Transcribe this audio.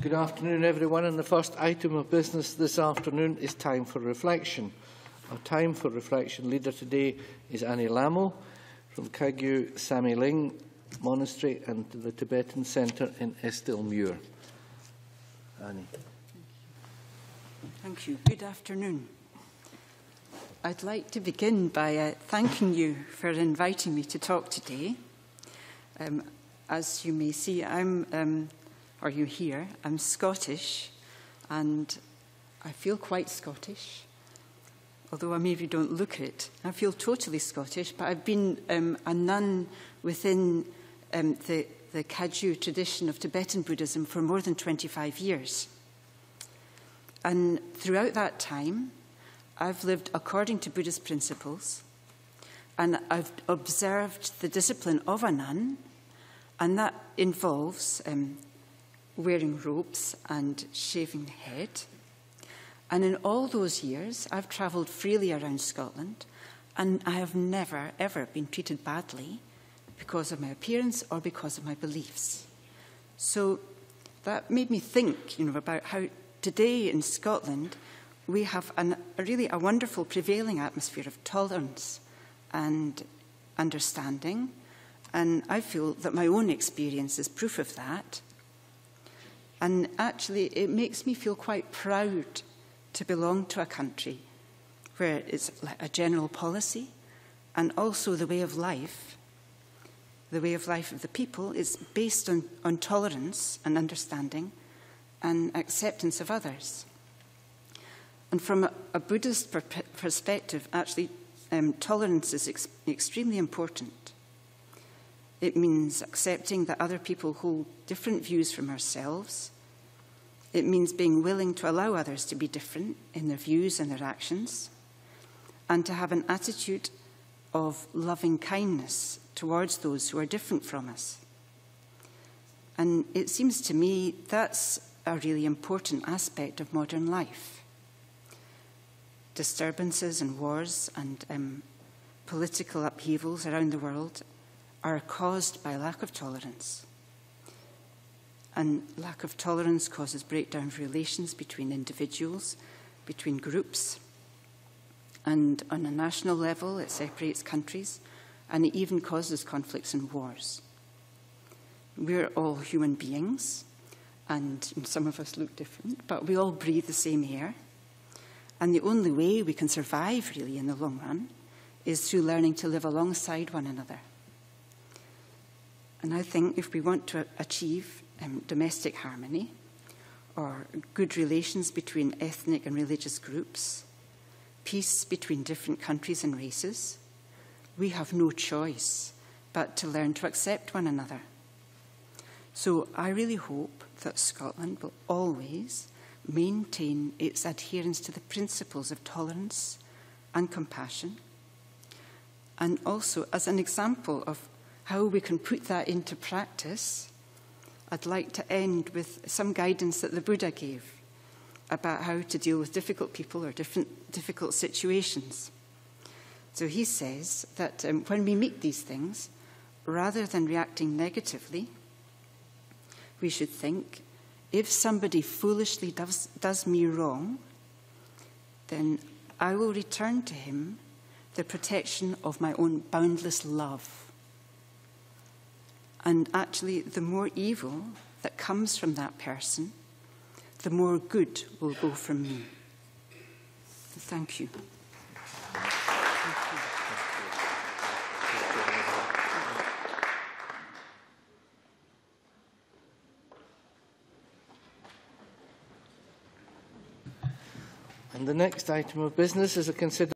Good afternoon, everyone. And the first item of business this afternoon is time for reflection. Our time for reflection leader today is Annie Lamo from Kagyu Sami Ling Monastery and the Tibetan Centre in Estilmuir. Annie. Thank you. Good afternoon. I'd like to begin by uh, thanking you for inviting me to talk today. Um, as you may see, I'm um, or you hear, I'm Scottish and I feel quite Scottish, although I maybe don't look it. I feel totally Scottish, but I've been um, a nun within um, the, the Kagyu tradition of Tibetan Buddhism for more than 25 years. And throughout that time, I've lived according to Buddhist principles, and I've observed the discipline of a nun, and that involves um, wearing robes and shaving the head. And in all those years, I've travelled freely around Scotland and I have never, ever been treated badly because of my appearance or because of my beliefs. So that made me think, you know, about how today in Scotland we have an, a really a wonderful prevailing atmosphere of tolerance and understanding. And I feel that my own experience is proof of that. And actually, it makes me feel quite proud to belong to a country where it's a general policy and also the way of life. The way of life of the people is based on, on tolerance and understanding and acceptance of others. And from a, a Buddhist per perspective, actually, um, tolerance is ex extremely important. It means accepting that other people hold different views from ourselves. It means being willing to allow others to be different in their views and their actions, and to have an attitude of loving kindness towards those who are different from us. And it seems to me that's a really important aspect of modern life. Disturbances and wars and um, political upheavals around the world are caused by lack of tolerance. And lack of tolerance causes breakdown of relations between individuals, between groups. And on a national level, it separates countries and it even causes conflicts and wars. We're all human beings, and some of us look different, but we all breathe the same air. And the only way we can survive, really, in the long run, is through learning to live alongside one another. And I think if we want to achieve um, domestic harmony or good relations between ethnic and religious groups, peace between different countries and races, we have no choice but to learn to accept one another. So I really hope that Scotland will always maintain its adherence to the principles of tolerance and compassion. And also, as an example of how we can put that into practice, I'd like to end with some guidance that the Buddha gave about how to deal with difficult people or different difficult situations. So he says that um, when we meet these things, rather than reacting negatively, we should think if somebody foolishly does, does me wrong, then I will return to him the protection of my own boundless love. And actually, the more evil that comes from that person, the more good will go from me. Thank you. And the next item of business is a consideration